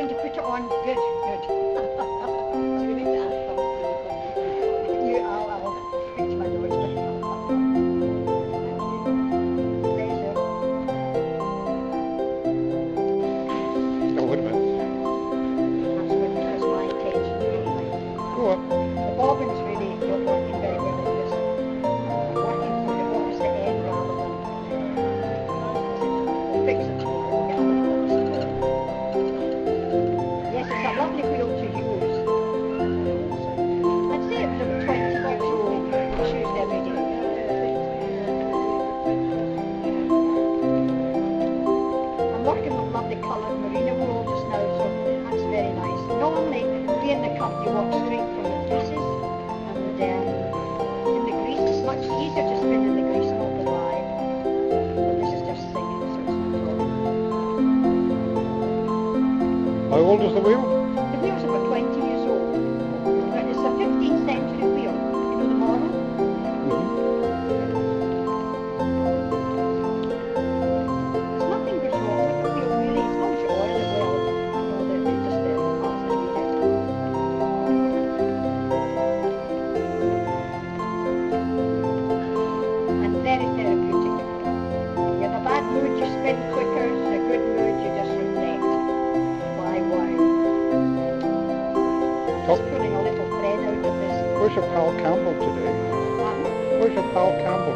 going to put it on. Good, good. you, I'll, I'll speak to my daughter. Oh, wait a minute. That's what was my intention. Go up. The bobbin's really not working very well at this. Working for the what was the end rather than fix it Being the cut, you walk straight from the pieces, and um, in the grease, it's much easier to spin in the grease and the rye. But this is just singing, so it's not. How old is the wheel? The wheel's about 20 therapeutic. You're in a bad mood, you spin quicker. In a good mood, you just reflect. Why, why? Talk, Just pulling a little thread out of this. where's your pal Campbell today? Where's your pal Campbell